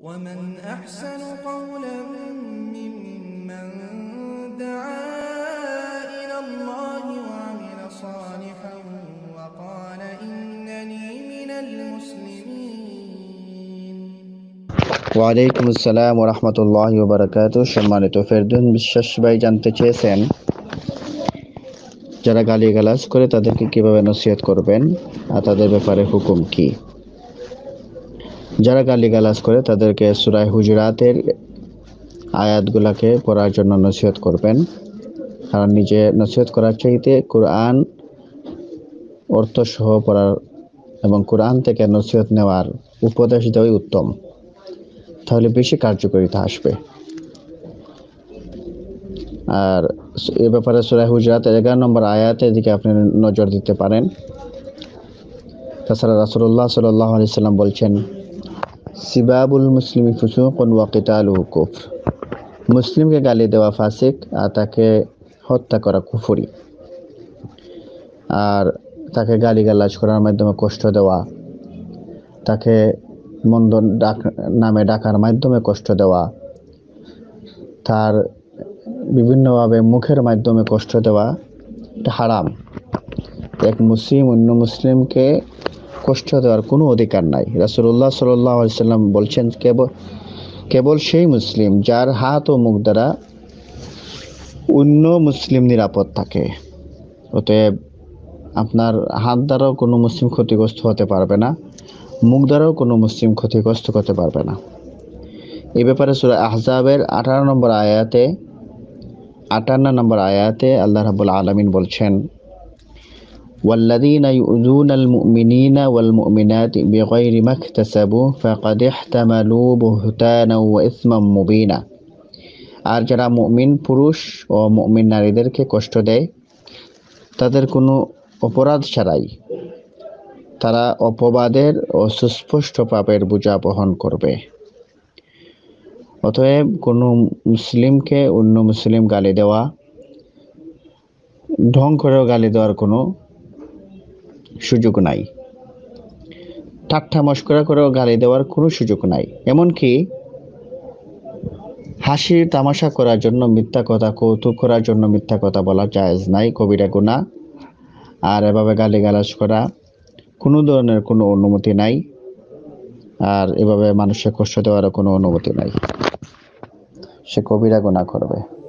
ومن أحسن قولا ممن دعا إلى الله وعمل صالحا وقال إنني من المسلمين ওয়ালাইকুম আসসালাম রহমতুল্লাহ বারাকাত সম্মানিত ফেরদুন বিশ্বাস ভাই জানতে চেয়েছেন যারা গালিগালাজ করে তাদেরকে কিভাবে নসিহত করবেন আর তাদের ব্যাপারে হুকুম কি যারা গালিগালাজ করে তাদেরকে সুরাই হুজরাতের আয়াতগুলাকে পড়ার জন্য নসিহত করবেন। কারণ নিজে নসিহত করার চাইতে কোরআন অর্থ সহ পড়ার এবং কোরআন থেকে নসিহত নেওয়ার উপদেশ দেওয়াই উত্তম। তাহলে বেশি কার্যকারিতা আসবে। আর এ ব্যাপারে সুরাই হুজরাত এগারো নম্বর আয়াতের দিকে আপনি নজর দিতে পারেন। তাছাড়া রাসুল্লাহ সাল্লাহ আলি সাল্লাম বলছেন সিবাবুল মুসলিমি ফুসুকুন ওয়াকিতালু কুফর মুসলিমকে গালি দেওয়া ফাসিক আর তাকে হত্যা করা কুফরি আর তাকে গালিগালাজ করার মাধ্যমে কষ্ট দেওয়া তাকে মন্দ ডাক নামে ডাকার মাধ্যমে কষ্ট দেওয়া তার বিভিন্নভাবে মুখের মাধ্যমে কষ্ট দেওয়া হারাম এক মুসলিম অন্য মুসলিমকে কষ্ট দেওয়ার কোনো অধিকার নাই। রাসুল্লাহ সাল্লাম বলছেন, কেবল কেবল সেই মুসলিম যার হাত ও মুখ দ্বারা অন্য মুসলিম নিরাপদ থাকে। অতএব আপনার হাত দ্বারাও কোনো মুসলিম ক্ষতিগ্রস্ত হতে পারবে না, মুখ দ্বারাও কোনো মুসলিম ক্ষতিগ্রস্ত করতে পারবে না। এ ব্যাপারে সুরা আহজাবের আঠারো নম্বর আয়াতে, আটান্ন নম্বর আয়াতে আল্লাহ রাবুল আলমিন বলছেন والذين يؤذون المؤمنين والمؤمنات بغير ما اكتسبوا فقد احتملوا بهتانا وإثما مبينا আর যারা মুমিন পুরুষ ও মুমিন নারীদেরকে কষ্ট দেয় তাদের কোনো অপরাধ ছাড়াই তারা অপবাদের ও সুস্পষ্ট পাপের বোঝা বহন করবে অতএব কোনো মুসলিমকে অন্য মুসলিম গালি দেওয়া ঢং করেও গালি দেওয়ার কোনো সুযোগ নাই। ঠাট্টা মস্করা করেও গালি দেওয়ার কোনো সুযোগ নাই। এমনকি হাসির তামাশা করার জন্য মিথ্যা কথা, কৌতুক করার জন্য মিথ্যা কথা বলা জায়েজ নাই, কবিরা গুণা আর এভাবে গালিগালাজ করা কোনো ধরনের কোনো অনুমতি নাই। আর এভাবে মানুষের কষ্ট দেওয়ারও কোনো অনুমতি নাই। সে কবিরা গুণা করবে।